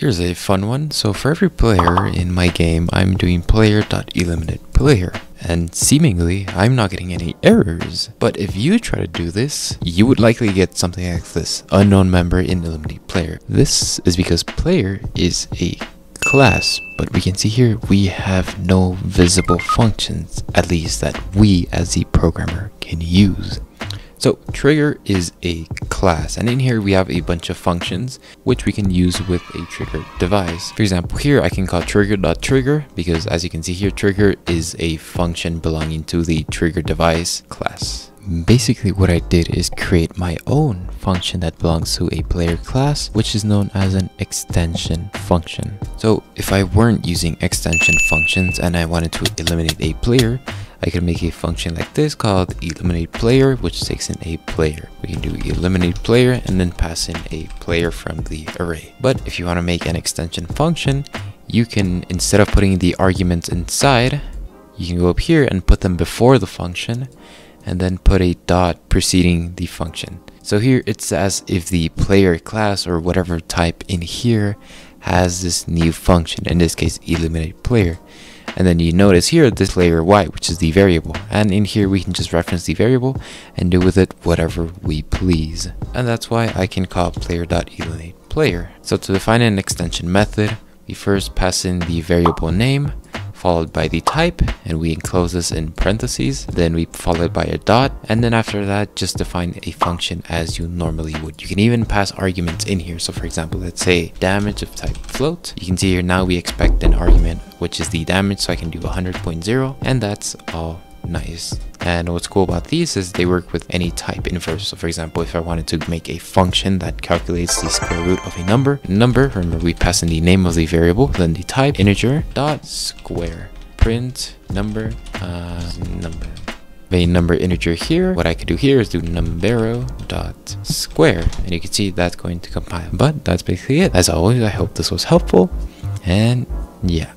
Here's a fun one. So for every player in my game, I'm doing player.eliminatePlayer. And seemingly, I'm not getting any errors. But if you try to do this, you would likely get something like this. Unknown member in eliminate player. This is because player is a class, but we can see here we have no visible functions, at least that we as the programmer can use. So trigger is a class and in here we have a bunch of functions which we can use with a trigger device. For example here I can call trigger.trigger .trigger because as you can see here trigger is a function belonging to the trigger device class. Basically what I did is create my own function that belongs to a player class which is known as an extension function. So if I weren't using extension functions and I wanted to eliminate a player I can make a function like this called eliminate player, which takes in a player. We can do eliminate player and then pass in a player from the array. But if you want to make an extension function, you can, instead of putting the arguments inside, you can go up here and put them before the function and then put a dot preceding the function. So here it's as if the player class or whatever type in here has this new function, in this case eliminate player. And then you notice here this layer y, which is the variable. And in here we can just reference the variable and do with it whatever we please. And that's why I can call player.eliminate player. So to define an extension method, we first pass in the variable name followed by the type and we enclose this in parentheses then we follow it by a dot and then after that just define a function as you normally would. You can even pass arguments in here. So for example let's say damage of type float. You can see here now we expect an argument which is the damage so i can do 100.0 and that's all nice. And what's cool about these is they work with any type in Verse. So for example if i wanted to make a function that calculates the square root of a number number remember we pass in the name of the variable then the type integer dot square. Print number uh number. A number integer here what i could do here is do numbero dot square. And you can see that's going to compile. But that's basically it. As always i hope this was helpful. And yeah